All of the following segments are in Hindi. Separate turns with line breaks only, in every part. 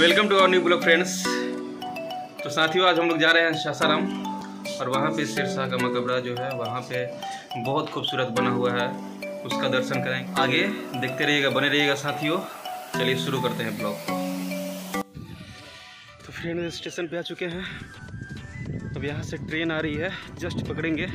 Welcome to our new blog friends. तो साथियों, आज हम लोग जा रहे हैं सासाराम, और वहाँ पे शेरशाह का मकबरा जो है, वहाँ पे बहुत खूबसूरत बना हुआ है। उसका दर्शन करेंगे आगे देखते रहिएगा, बने रहिएगा साथियों। चलिए शुरू करते हैं ब्लॉग। तो फ्रेंड स्टेशन पे आ चुके हैं। अब यहाँ से ट्रेन आ रही है, जस्ट पकड़ेंगे।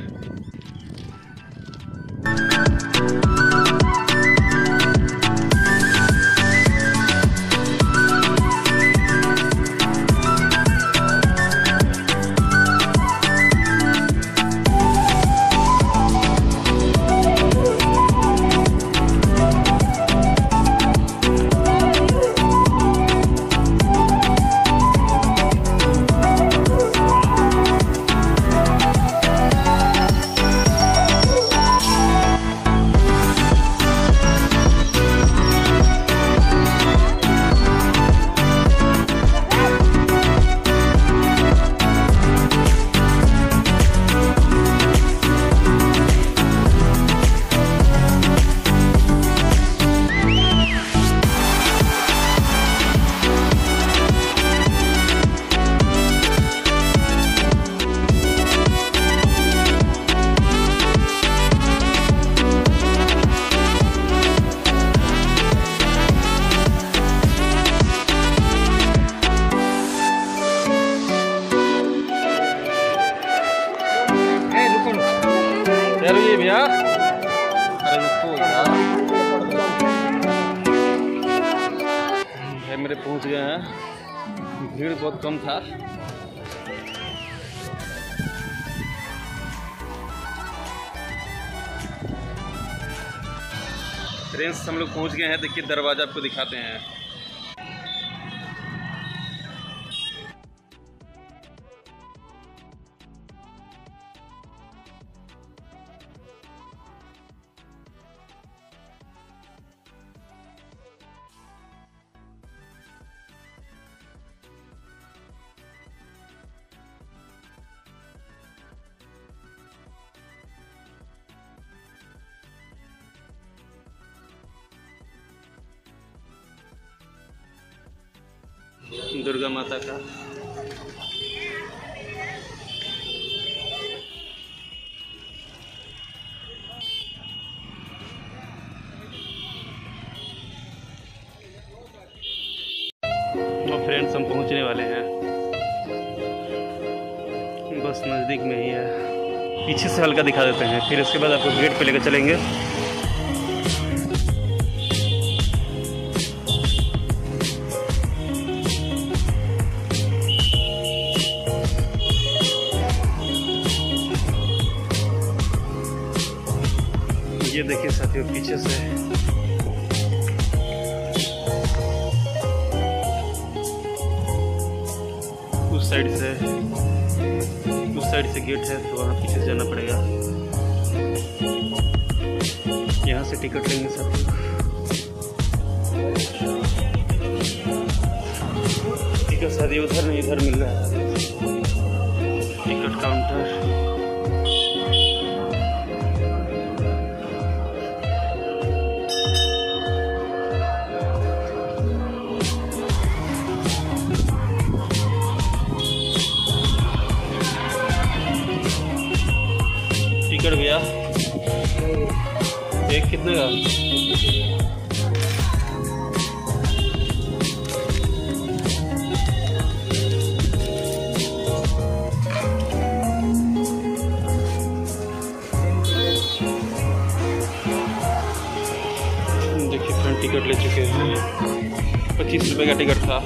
भाई मेरे पहुँच गए हैं। भीड़ बहुत कम था। ट्रेन से हम लोग पहुँच गए हैं, देखिए दरवाज़ा आपको दिखाते हैं। दुर्गा माता का? तो फ्रेंड्स हम पहुँचने वाले हैं। बस नज़दीक में ही है। पीछे से हल्का दिखा देते हैं। फिर उसके बाद आपको गेट पे लेकर चलेंगे। ये देखिए साथियों, पीछे से। उस साइड से, उस साइड से गेट है तो वहाँ पीछे से जाना पड़ेगा। यहाँ से टिकट लेंगे साथियों। टिकट शादी उधर नहीं इधर मिल रहा है। Ticket counter. टिकट ले चुके हैं। पच्चीस रुपए का टिकट था।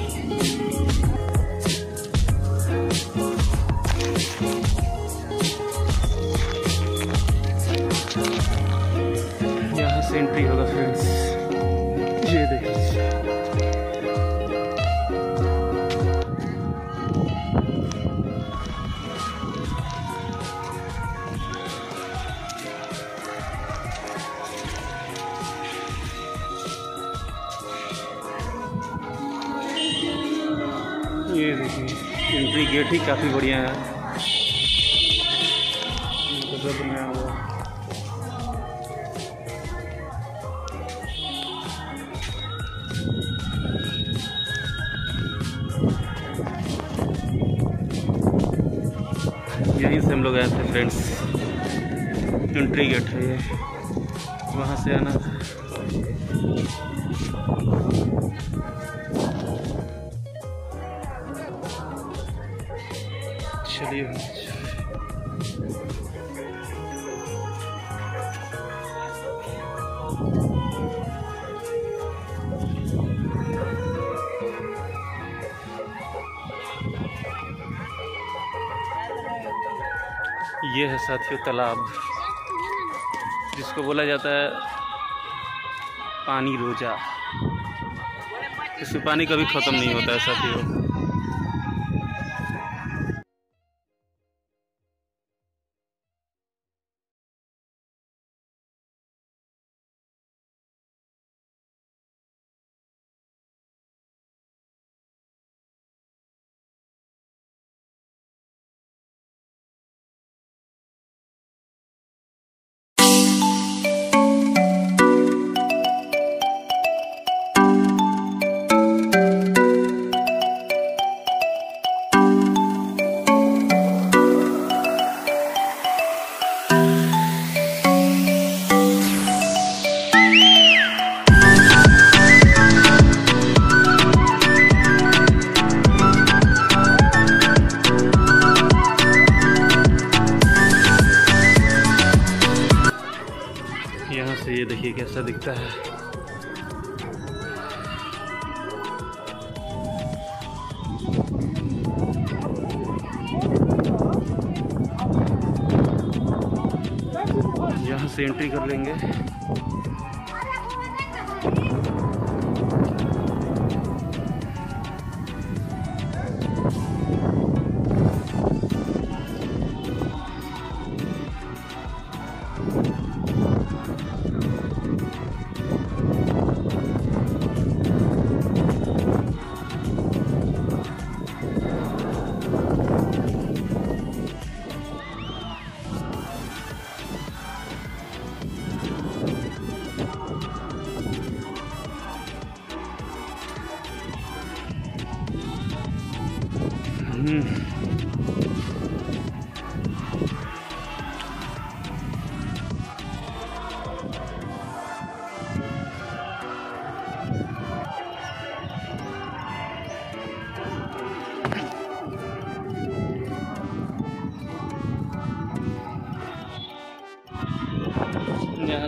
यहाँ से एंट्री होगा फ्रेंड्स ये देखिए एंट्री गेट ही काफ़ी बढ़िया है। मतलब बनाया हुआ यहीं से हम लोग आए थे फ्रेंड्स एंट्री गेट है ये वहाँ से आना चलिए। ये है साथियों तालाब, जिसको बोला जाता है पानी रोजा। इसमें पानी कभी ख़त्म नहीं होता है साथियों। से एंट्री कर लेंगे। यहाँ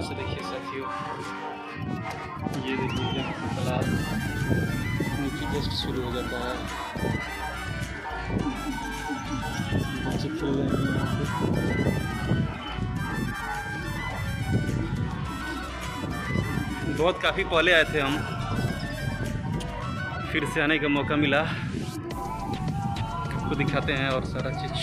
से देखिए साथियों। ये देखिए तालाब नीचे जस्ट शुरू हो जाता है। बच्चे खेल रहे हैं बहुत काफ़ी पहले आए थे हम। फिर से आने का मौका मिला। आपको दिखाते हैं और सारा चीज़।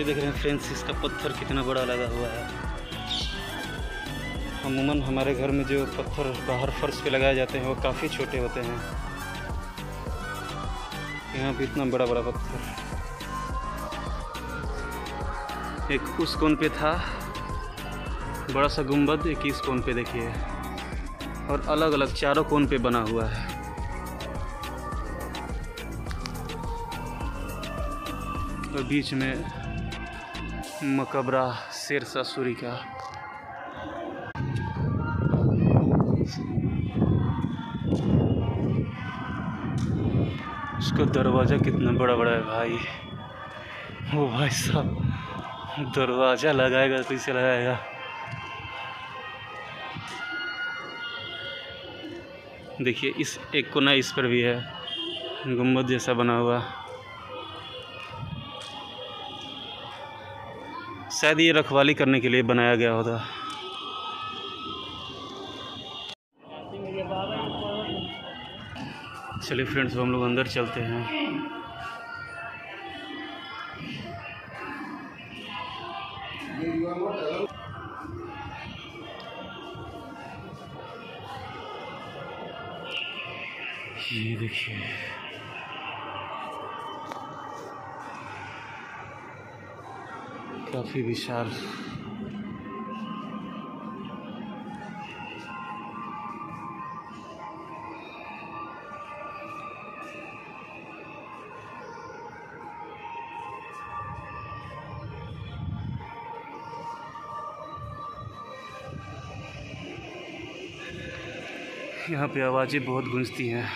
ये देख रहे हैं फ्रेंड्स इसका पत्थर कितना बड़ा लगा हुआ है। अमूमन हमारे घर में जो पत्थर बाहर फर्श पे लगाए जाते हैं, वो काफ़ी छोटे होते हैं। यहाँ पे इतना बड़ा बड़ा पत्थर। एक उस कोन पे था, बड़ा सा गुंबद, एक इस कोन पे देखिए। और अलग अलग चारों कोन पे बना हुआ है। और बीच में मकबरा शेरशाह सूरी का। उसका दरवाज़ा कितना बड़ा बड़ा है भाई। वो भाई साहब, दरवाज़ा लगाएगा तो इसे लगाएगा। देखिए, इस एक कोना इस पर भी है, गुंबद जैसा बना हुआ। शायद ये रखवाली करने के लिए बनाया गया होता। चलिए फ्रेंड्स हम लोग अंदर चलते हैं। ये देखिए। काफ़ी विशाल। यहाँ पे आवाज़ें बहुत गूंजती हैं।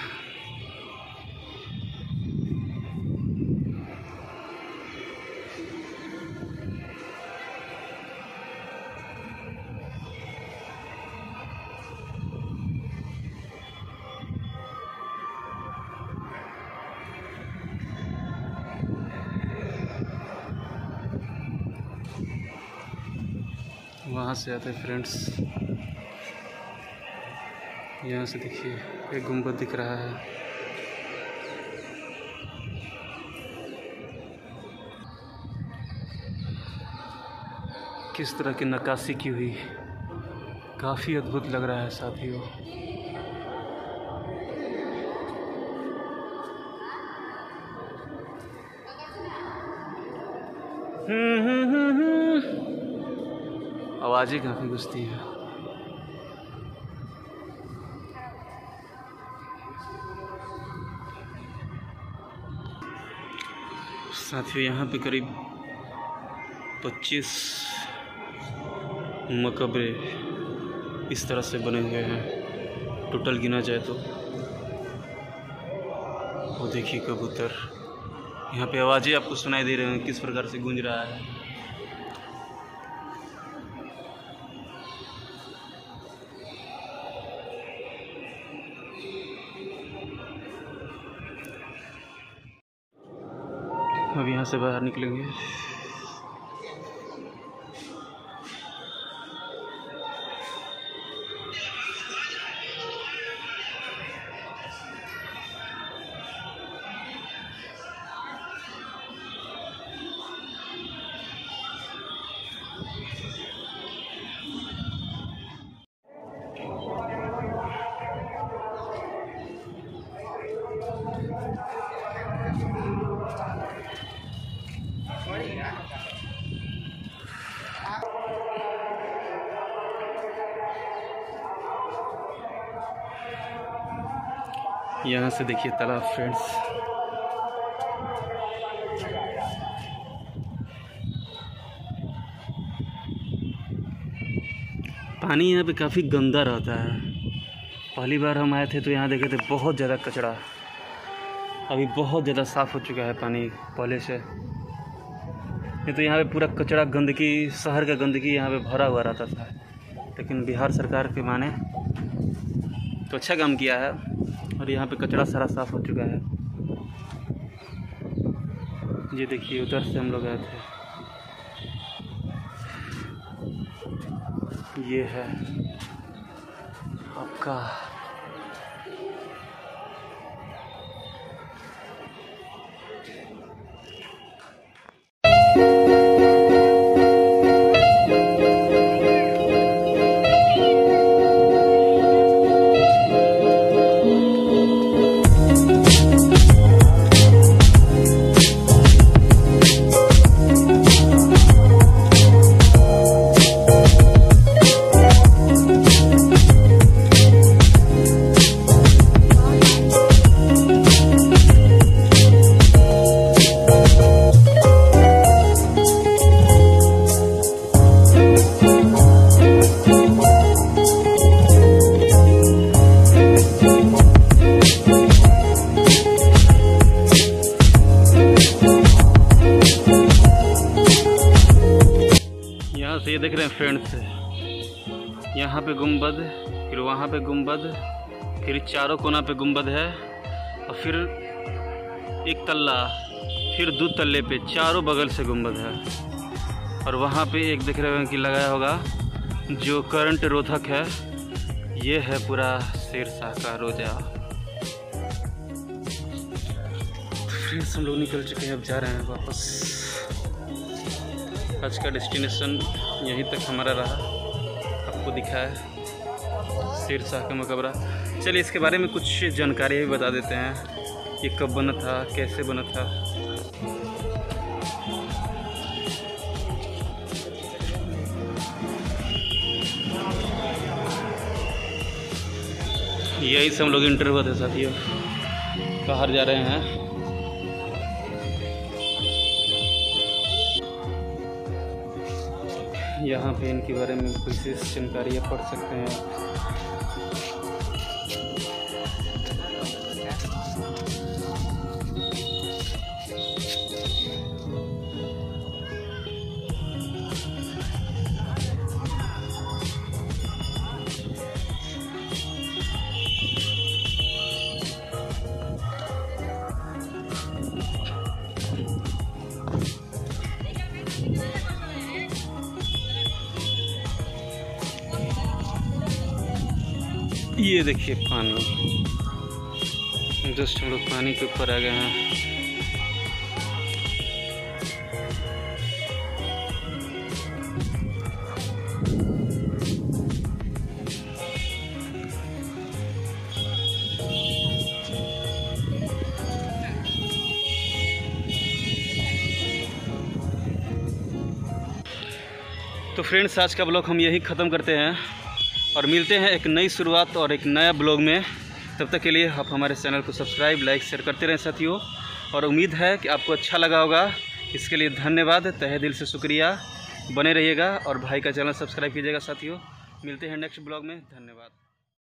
से आते हैं फ्रेंड्स यहाँ से देखिए एक गुंबद दिख रहा है। किस तरह की नक्काशी की हुई। काफ़ी अद्भुत लग रहा है साथियों। हम्म, हम्म, आवाज़ें काफ़ी गुजती हैं। साथियों, यहाँ पे करीब 25 मकबरे इस तरह से बने हुए हैं। टोटल गिना जाए तो। वो देखिए कबूतर। यहाँ पे आवाज़ें आपको सुनाई दे रहे हैं किस प्रकार से गूंज रहा है। अब यहाँ से बाहर निकलेंगे। यहाँ से देखिए तालाब फ्रेंड्स पानी यहाँ पे काफ़ी गंदा रहता है। पहली बार हम आए थे तो यहाँ देखे थे बहुत ज़्यादा कचरा। अभी बहुत ज़्यादा साफ़ हो चुका है पानी पहले से। नहीं तो यहाँ पे पूरा कचरा गंदगी, शहर का गंदगी यहाँ पे भरा हुआ रहता था। लेकिन बिहार सरकार के माने तो अच्छा काम किया है। और यहाँ पे कचरा सारा साफ़ हो चुका है। ये देखिए, उधर से हम लोग आए थे। ये है आपका फ्रेंड्स यहाँ पे गुंबद फिर वहाँ पे गुंबद फिर चारों कोना पे गुंबद है, और फिर एक तल्ला, फिर दो तल्ले पे चारों बगल से गुंबद है। और वहाँ पे एक देख रहे हैं कि लगाया होगा, जो करंट रोधक है, ये है पूरा शेरशाह का रोजा। फ्रेंड्स हम लोग निकल चुके हैं, अब जा रहे हैं वापस। आज का डेस्टिनेशन यहीं तक हमारा रहा। आपको दिखा है। शेर शाह का मकबरा। चलिए, इसके बारे में कुछ जानकारी भी बता देते हैं। ये कब बना था, कैसे बना था। यही से हम लोग इंटर हुआ थे साथियों। बाहर जा रहे हैं? यहाँ पे इनके बारे में विशेष जानकारियाँ पढ़ सकते हैं। ये देखिए पानी जस्ट हम लोग पानी के ऊपर आ गए हैं। तो फ्रेंड्स, आज का ब्लॉग हम यही ख़त्म करते हैं। और मिलते हैं एक नई शुरुआत और एक नया ब्लॉग में। तब तक के लिए आप हमारे चैनल को सब्सक्राइब, लाइक शेयर करते रहें साथियों। और उम्मीद है कि आपको अच्छा लगा होगा। इसके लिए धन्यवाद। तहे दिल से शुक्रिया। बने रहिएगा और भाई का चैनल सब्सक्राइब कीजिएगा साथियों। मिलते हैं नेक्स्ट ब्लॉग में। धन्यवाद।